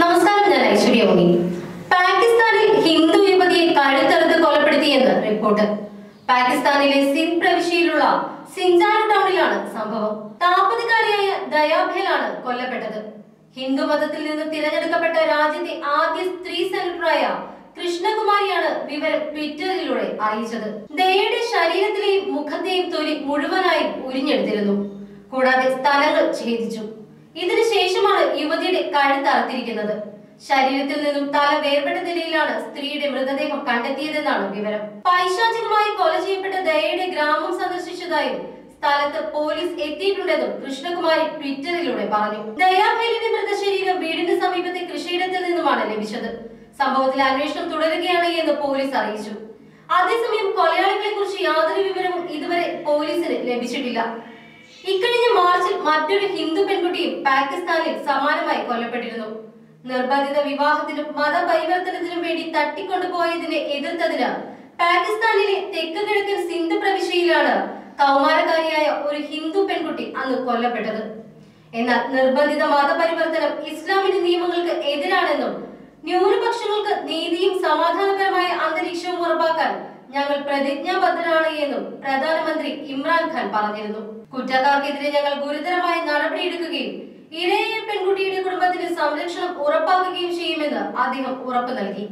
നമസ്കാരം ഞാൻ ഐശ്വര്യ മുനി പാകിസ്ഥാനിൽ ഹിന്ദു യുവതിയെ കഴുത്തറുത്ത് കൊലപ്പെടുത്തിയെന്ന് റിപ്പോർട്ട്. പാകിസ്ഥാനിലെ സിന്ധ് പ്രവിശ്യയിലുള്ള സിൻജാൻ ടൗണിലാണ് സംഭവം. താപതികാരിയായ ദയാഭേലാണ് കൊല്ലപ്പെട്ടത്. ഹിന്ദു മതത്തിൽ നിന്ന് തിരഞ്ഞെടുക്കപ്പെട്ട രാജ്യത്തെ ആദ്യ സ്ത്രീ സെനറ്ററായ കൃഷ്ണകുമാരിയാണ് വിവരം ട്വിറ്ററിലൂടെ അറിയിച്ചത്. ദയയുടെ ശരീരത്തിലെയും മുഖത്തെയും തൊലി മുഴുവനായും ഉരിഞ്ഞെടുത്തിരുന്നു. കൂടാതെ സ്ഥലങ്ങൾ ഛേദിച്ചു. ഇതിനു ശേഷമാണ് കഴുത്തറുത്തിരിക്കുന്നത് ശരീരത്തിൽ നിന്നും തല വേർപെട്ട നിലയിലാണ് സ്ത്രീയുടെ മൃതദേഹം കണ്ടെത്തിയതെന്നാണ് വിവരം. പൈശാചികമായി കൊല ചെയ്യപ്പെട്ട ദയയുടെ ഗ്രാമം സന്ദർശിച്ചതായും സ്ഥലത്ത് പോലീസ് എത്തിയിട്ടുണ്ടെന്നും കൃഷ്ണകുമാരി ട്വിറ്ററിലൂടെ പറഞ്ഞു. ദയാഭേലിന്റെ മൃതശരീരം വീടിന്റെ സമീപത്തെ കൃഷിയിടത്തിൽ നിന്നുമാണ് ലഭിച്ചത്. സംഭവത്തിൽ അന്വേഷണം തുടരുകയാണ് എന്ന് പോലീസ് അറിയിച്ചു. അതേസമയം കൊലയാളികളെ കുറിച്ച് യാതൊരു വിവരവും ഇതുവരെ പോലീസിന് ലഭിച്ചിട്ടില്ല. ഇക്കഴിഞ്ഞ മാർച്ചിൽ മറ്റൊരു ഹിന്ദു പെൺകുട്ടിയും പാകിസ്ഥാനിൽ സമാനമായി കൊല്ലപ്പെട്ടിരുന്നു. നിർബന്ധിത വിവാഹത്തിനും മതപരിവർത്തനത്തിനും വേണ്ടി തട്ടിക്കൊണ്ടുപോയതിനെ എതിർത്തതിന് പാകിസ്ഥാനിലെ തെക്ക് കിഴക്കൻ സിന്ധ് പ്രവിശ്യയിലാണ് കൗമാരക്കാരിയായ ഒരു ഹിന്ദു പെൺകുട്ടി അന്ന് കൊല്ലപ്പെട്ടത്. എന്നാൽ നിർബന്ധിത മതപരിവർത്തനം ഇസ്ലാമിന്റെ നിയമങ്ങൾക്ക് എതിരാണെന്നും ന്യൂനപക്ഷങ്ങൾക്ക് നീതിയും സമാധാനപരമായ അന്തരീക്ഷവും ഉറപ്പാക്കാൻ ഞങ്ങൾ പ്രതിജ്ഞാബദ്ധരാണ് എന്നും പ്രധാനമന്ത്രി ഇമ്രാൻഖാൻ പറഞ്ഞിരുന്നു. കുറ്റക്കാർക്കെതിരെ ഞങ്ങൾ ഗുരുതരമായ നടപടിയെടുക്കുകയും ഇരയായ പെൺകുട്ടിയുടെ കുടുംബത്തിന് സംരക്ഷണം ഉറപ്പാക്കുകയും ചെയ്യുമെന്ന് അദ്ദേഹം ഉറപ്പു നൽകി.